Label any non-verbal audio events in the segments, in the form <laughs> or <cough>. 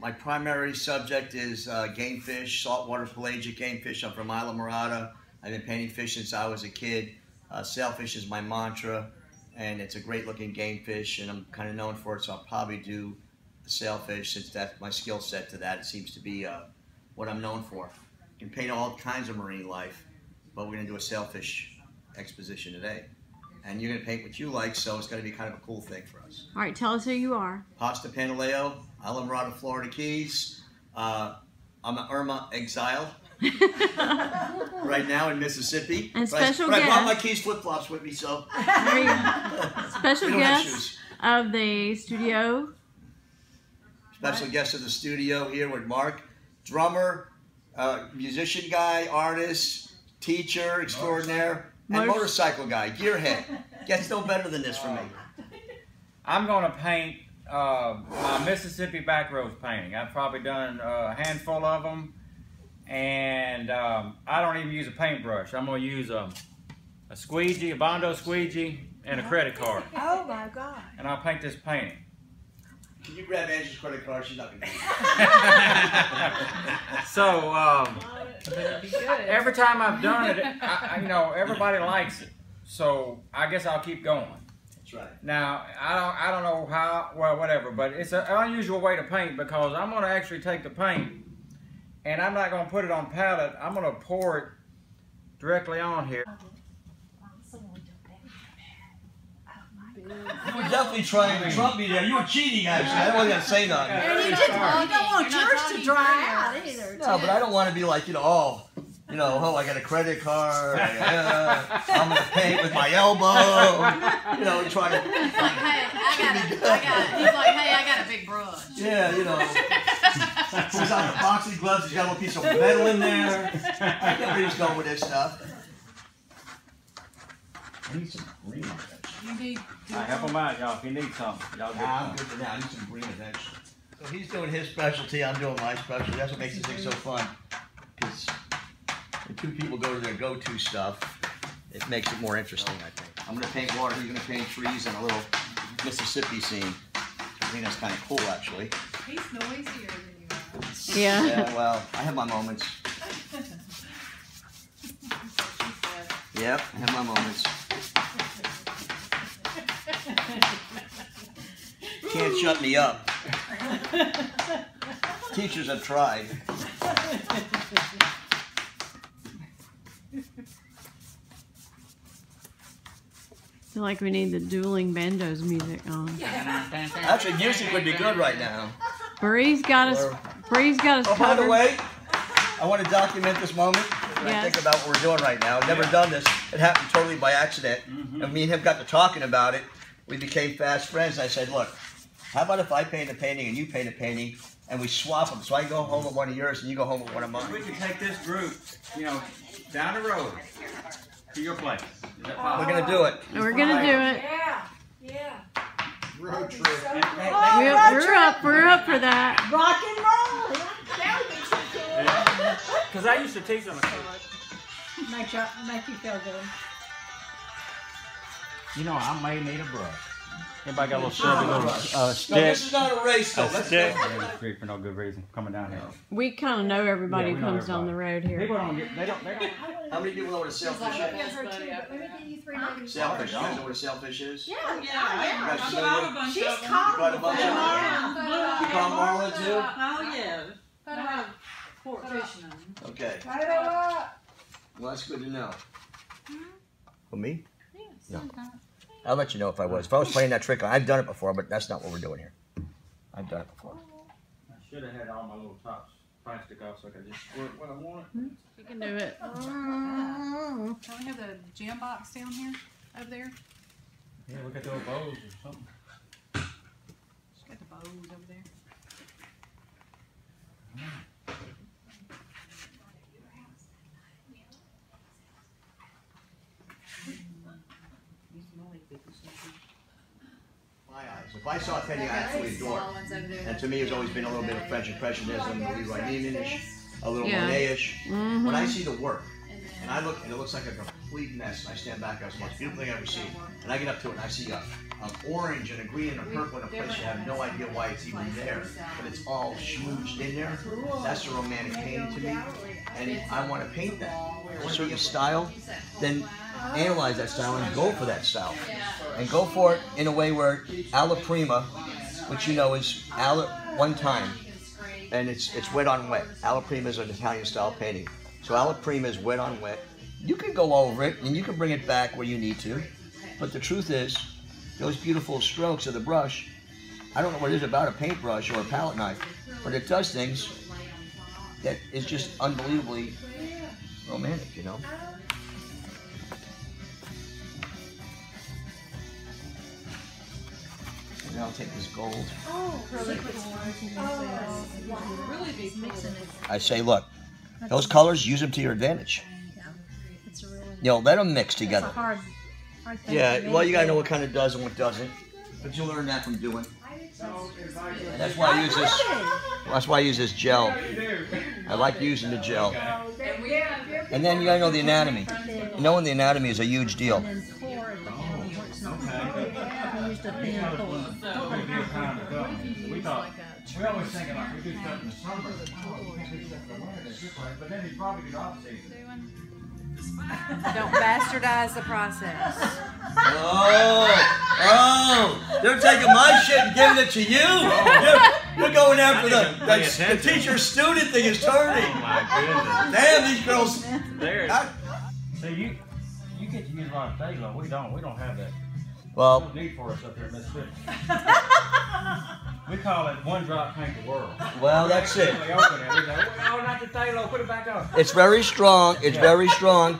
my primary subject is uh, game fish, saltwater pelagic game fish. I'm from Islamorada. I've been painting fish since I was a kid. Uh, sailfish is my mantra, and it's a great looking game fish, and I'm kind of known for it, so I'll probably do sailfish since that's my skill set to that. It seems to be uh, what I'm known for. I can paint all kinds of marine life, but we're going to do a sailfish exposition today. And you're going to paint what you like, so it's going to be kind of a cool thing for us. All right, tell us who you are. Pasta Pantaleo, Islamorada, Florida Keys. Uh, I'm an Irma exile <laughs> right now in Mississippi. And But I- special but I brought my Keys flip flops with me, so Very <laughs> special we don't guest of the studio. Special guest of the studio here with Mark, drummer, uh, musician guy, artist, teacher extraordinaire, and Motor- motorcycle guy, gearhead. Gets no better than this for me. <laughs> I'm going to paint uh, my Mississippi back roads painting. I've probably done a handful of them, and um, I don't even use a paintbrush. I'm going to use a, a squeegee, a Bondo squeegee, and a credit card, <laughs> Oh my God. and I'll paint this painting. Can you grab Angie's credit card? She's not going <laughs> to so um, Better be <laughs> good. every time I've <laughs> done it, I, I, you know, everybody likes it. So I guess I'll keep going. That's right. Now I don't I don't know how well whatever, but it's an unusual way to paint because I'm going to actually take the paint and I'm not going to put it on palette. I'm going to pour it directly on here. Uh-huh. You were definitely trying to trump me there. You were cheating, actually. I wasn't going to say nothing. And you, just, you don't want yours to dry out either. No, but I don't want to be like, you know, oh, you know, oh, I got a credit card. uh, I'm going to paint with my elbow. You know, trying to, He's like, hey, I got a, I got a, he's like, hey, I got a big brush. yeah, you know. Pulls out the boxing gloves. He's got a little piece of metal in there. I know where he's going with this stuff. I need some green eventually. You need I help him out, y'all. If you need something, y'all get Nah, I'm some. good for now. I need some green eventually. So he's doing his specialty. I'm doing my specialty. That's what makes this thing so fun. Because when two people go to their go-to stuff, it makes it more interesting, I think. I'm going to paint water. He's going to paint trees and a little Mississippi scene. I think that's kind of cool, actually. He's noisier than you are. Yeah. Yeah, well, I have my moments. <laughs> Yep, I have my moments. Can't shut me up. <laughs> Teachers have tried. I feel like we need the dueling banjos music on. Actually, music would be good right now. Bree's got us. Or- Bree's got us Oh, by covered. the way, I want to document this moment. When I Yes. think about what we're doing right now. I've never done this. It happened totally by accident. Mm -hmm. And me and him got to talking about it. We became fast friends. I said, look, how about if I paint a painting and you paint a painting and we swap them? So I go home with one of yours and you go home with one of mine. We mine. can take this group, you know, down the road to your place. Is? We're going to do it. We're gonna do it. Yeah, yeah. Road trip. And- and- Oh, We're, road we're trip. up. We're up for that. Rock and roll. That'll get you kid. Because I used to teach them. Make you, make you feel good. You know, I may need a brush. Anybody got a little silver little uh, No, this is not a race, though. A Let's stick. go. Yeah, street for no good reason. Coming down here. We kind of know everybody Yeah, who know comes down the road here. People don't get. They don't. They don't. How many people know what a sailfish is? Let me get you three names. Sailfish. You guys know what a sailfish is? Yeah, You yeah. guys I familiar? got a bunch She's of them. calm. got a bunch of them? Yeah. You call Marla too? Oh, yeah. But I have pork fish on them. Okay. Cut it up. Well, that's good to know. For me? Yes. No. I'll let you know if I was. If I was playing that trick, I've done it before, but that's not what we're doing here. I've done it before. I should have had all my little tops plastic off so I could just squirt what I wanted. Hmm? You can do it. Don't we have the jam box down here, over there? Yeah, we got those bows or something. She's got the bows over there. Hmm. My eyes. If I saw a painting, I absolutely adore it. Small ones over there. And to me, it's always been a little bit of French Impressionism, Leroy Neiman-ish, a little Yeah. Monet-ish. Mhm. When I see the work, And I look, and it looks like a complete mess. And I stand back, I was the most beautiful thing I've ever seen. And I get up to it and I see a, an orange and a green and a purple in a place you have no idea why it's even there. But it's all smooched in there. That's a romantic painting to me. And I want to paint that. A certain style, then analyze that style and go for that style. And go for it in a way where alla prima, which you know is alla one time, and it's it's wet on wet. Alla prima is an Italian style painting. So alla prima is wet on wet. You can go over it and you can bring it back where you need to. But the truth is, those beautiful strokes of the brush, I don't know what it is about a paintbrush or a palette knife, but it does things that is just unbelievably romantic, you know? And I'll take this gold. Really big mixing it. I say, look, those colors, use them to your advantage. It's a really You know, let them mix together. hard, hard Yeah, well, you gotta know what kind of does and what doesn't. But you learn that from doing. And that's why I use this. That's why I use this gel. I like using the gel. And then you gotta know the anatomy. Knowing the anatomy is a huge deal. Used a thin pour. We do time to go. We thought, we always thinking like we do stuff in the summer. Oh, we can't do stuff in the winter, that's your. But then you probably do off season. Don't bastardize the process. Oh, oh, they're taking my shit and giving it to you. You're, you're going after the, the, the teacher-student thing is turning. Oh My goodness. Damn, these girls. There. I- See, you, you get to use a lot of phthalo. We don't. We don't have that. Well, No need for us up here in Mississippi. <laughs> we call it one drop paint the world. well, that's it. We open it. We say, oh, not the phthalo. Put it back on. It's very strong. It's very strong,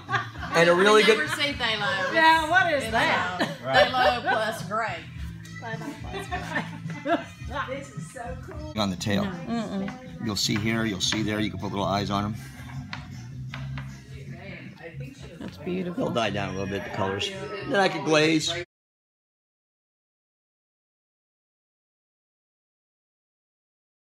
and a really good. Never good. see Phthalo. Yeah, what is It's, that? uh, Right. Phthalo plus gray. This is so cool. On the tail, Mm-mm. you'll see here. You'll see there. You can put little eyes on them. That's beautiful. They'll die down a little bit. The colors. Then I could glaze.